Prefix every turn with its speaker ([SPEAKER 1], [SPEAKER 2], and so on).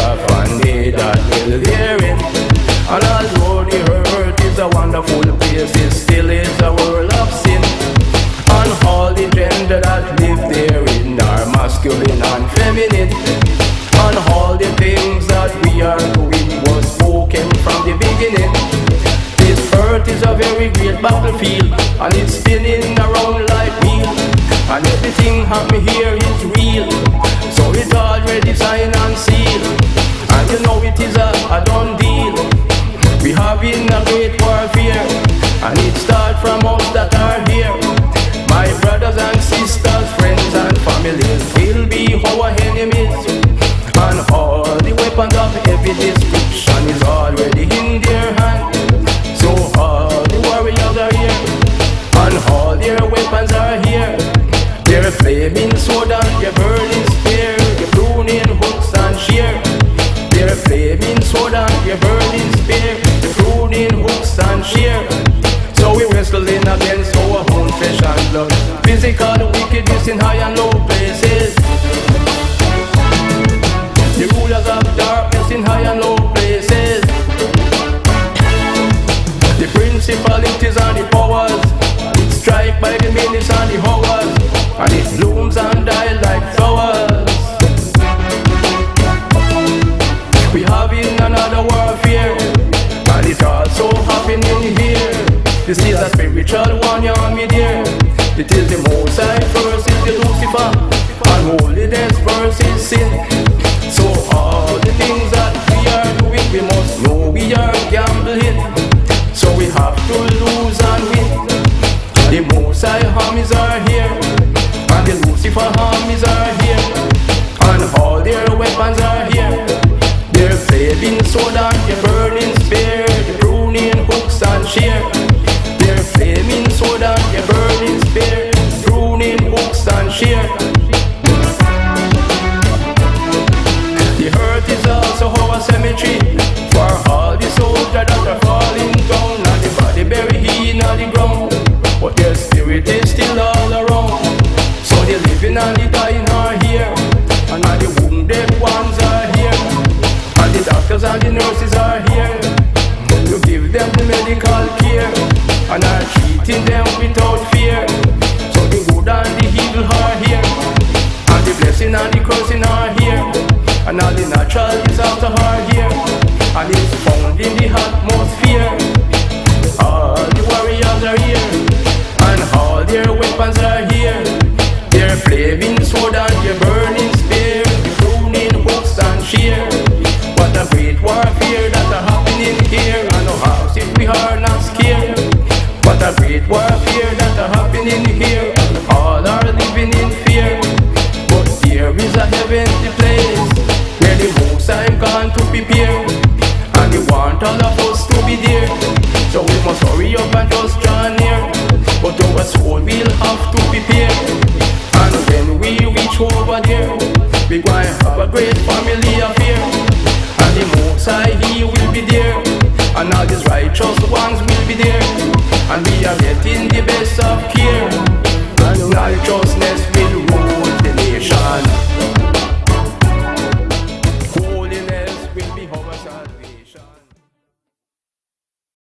[SPEAKER 1] here upon me that will hear it. And although the earth is a wonderful place, it still is a world of sin. And all the gender that live therein are masculine and feminine. And all the things that we are doing was spoken from the beginning. This earth is a very great battlefield, and it's spinning around like wheel. And everything happen here is real, so it's already signed and sealed. You know it is a, a done deal. We having a great warfare, and it start from us that are here. My brothers and sisters, friends and families will be our enemies. And all the weapons of every description is already in their hand. So all the warriors are here, and all their weapons sword and their burning spear, pruning hooks and shear. So we wrestling against our own flesh and blood, physical wickedness in high and low places. And holiness versus sin. So all the things that we are doing, we must know we are gambling. So we have to lose and win. The Most High armies are here, and the Lucifer armies are here, and all their weapons are here. Flaming sword and their burning spear, the pruning hooks and shear. Their flaming and their burning spear, pruning hooks and shear. Living and the dying are here, and all the wounded ones are here, and the doctors and the nurses are here. To give them the medical care, and are treating them without fear. sword and your burning spear, ruining works and shear, What a great warfare that are happening here. I know how if we are not scared. What a great warfare that are happening here. All are living in fear. But here is a heavenly place where the most I'm gone to prepare. And they want all of us to be there. over there. Big boy have a great family affair. And the Most High, He will be there. And all these righteous ones.